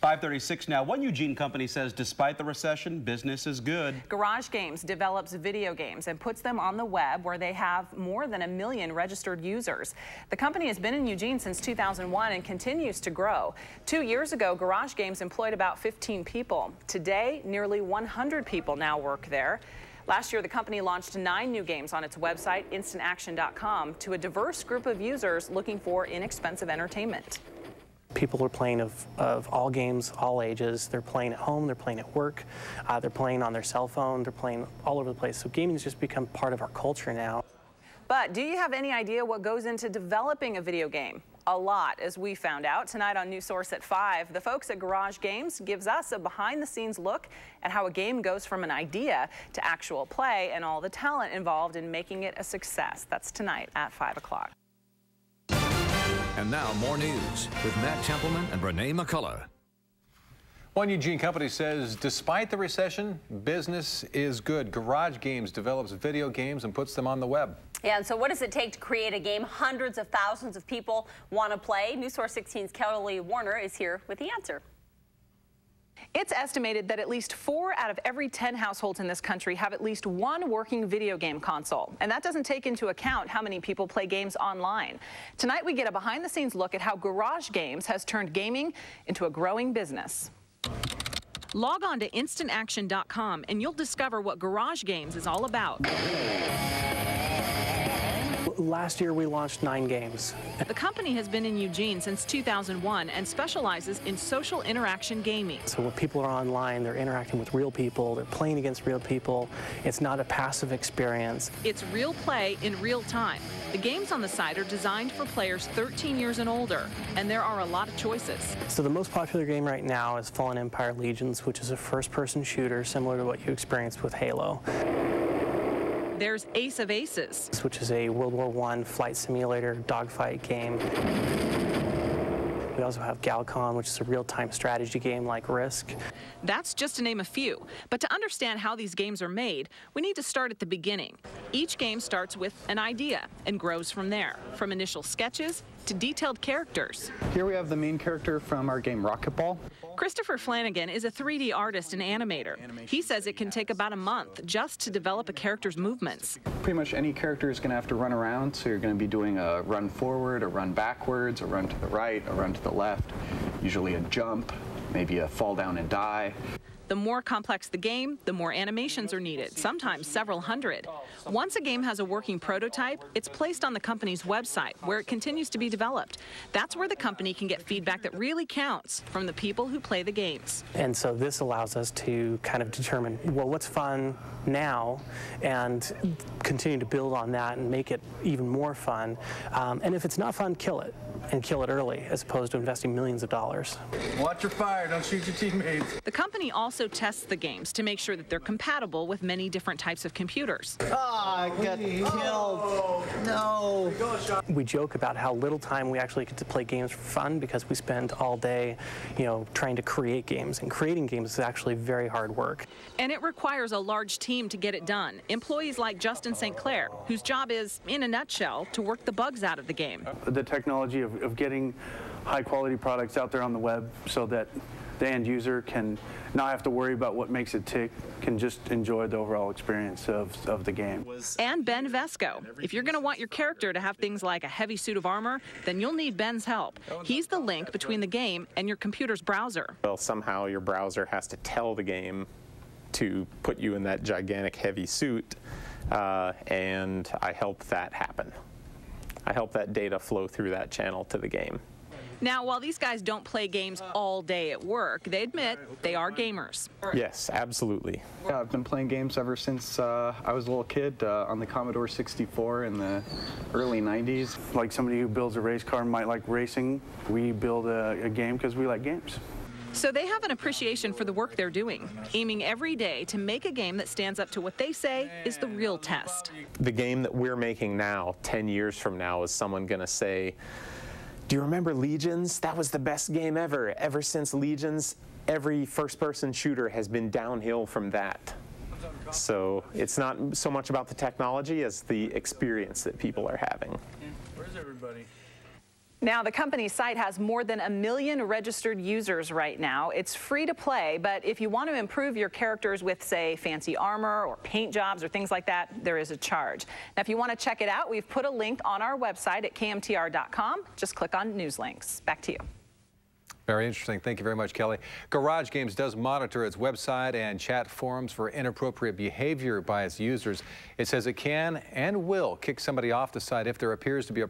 536 now. One Eugene company says despite the recession, business is good. Garage Games develops video games and puts them on the web where they have more than a million registered users. The company has been in Eugene since 2001 and continues to grow. Two years ago, Garage Games employed about 15 people. Today, nearly 100 people now work there. Last year, the company launched nine new games on its website, instantaction.com, to a diverse group of users looking for inexpensive entertainment. People are playing of, of all games, all ages. They're playing at home, they're playing at work, uh, they're playing on their cell phone, they're playing all over the place. So gaming has just become part of our culture now. But do you have any idea what goes into developing a video game? A lot, as we found out tonight on New Source at 5. The folks at Garage Games gives us a behind-the-scenes look at how a game goes from an idea to actual play and all the talent involved in making it a success. That's tonight at 5 o'clock. And now more news with Matt Templeman and Renee McCullough. One Eugene company says despite the recession, business is good. Garage Games develops video games and puts them on the web. Yeah, and so what does it take to create a game hundreds of thousands of people want to play? News Source 16's Kelly Warner is here with the answer. It's estimated that at least four out of every 10 households in this country have at least one working video game console. And that doesn't take into account how many people play games online. Tonight, we get a behind the scenes look at how Garage Games has turned gaming into a growing business. Log on to instantaction.com and you'll discover what Garage Games is all about. Last year we launched nine games. The company has been in Eugene since 2001 and specializes in social interaction gaming. So when people are online, they're interacting with real people, they're playing against real people. It's not a passive experience. It's real play in real time. The games on the site are designed for players 13 years and older, and there are a lot of choices. So the most popular game right now is Fallen Empire Legions, which is a first-person shooter similar to what you experienced with Halo. There's Ace of Aces, which is a World War I flight simulator dogfight game. We also have Galcon, which is a real-time strategy game like Risk. That's just to name a few. But to understand how these games are made, we need to start at the beginning. Each game starts with an idea and grows from there, from initial sketches to detailed characters. Here we have the main character from our game Rocketball. Christopher Flanagan is a 3D artist and animator. He says it can take about a month just to develop a character's movements. Pretty much any character is going to have to run around, so you're going to be doing a run forward, a run backwards, a run to the right, a run to the left, usually a jump, maybe a fall down and die. The more complex the game, the more animations are needed, sometimes several hundred. Once a game has a working prototype, it's placed on the company's website where it continues to be developed. That's where the company can get feedback that really counts from the people who play the games. And so this allows us to kind of determine, well, what's fun now and continue to build on that and make it even more fun. Um, and if it's not fun, kill it and kill it early as opposed to investing millions of dollars. Watch your fire, don't shoot your teammates. The company also tests the games to make sure that they're compatible with many different types of computers. Oh, I got killed. Oh. No. We joke about how little time we actually get to play games for fun because we spend all day, you know, trying to create games. And creating games is actually very hard work. And it requires a large team to get it done. Employees like Justin St. Clair, whose job is, in a nutshell, to work the bugs out of the game. The technology of, of getting high quality products out there on the web so that the end user can not have to worry about what makes it tick, can just enjoy the overall experience of, of the game. And Ben Vesco. If you're going to want your character to have things like a heavy suit of armor, then you'll need Ben's help. He's the link between the game and your computer's browser. Well, somehow your browser has to tell the game to put you in that gigantic heavy suit, uh, and I help that happen. I help that data flow through that channel to the game. Now, while these guys don't play games all day at work, they admit they are gamers. Yes, absolutely. Yeah, I've been playing games ever since uh, I was a little kid uh, on the Commodore 64 in the early 90s. Like somebody who builds a race car might like racing, we build a, a game because we like games. So they have an appreciation for the work they're doing, aiming every day to make a game that stands up to what they say is the real test. The game that we're making now, 10 years from now, is someone going to say, do you remember Legions? That was the best game ever. Ever since Legions, every first-person shooter has been downhill from that. So it's not so much about the technology as the experience that people are having. Where's everybody? Now, the company's site has more than a million registered users right now. It's free to play, but if you want to improve your characters with, say, fancy armor or paint jobs or things like that, there is a charge. Now, if you want to check it out, we've put a link on our website at kmtr.com. Just click on news links. Back to you. Very interesting. Thank you very much, Kelly. Garage Games does monitor its website and chat forums for inappropriate behavior by its users. It says it can and will kick somebody off the site if there appears to be a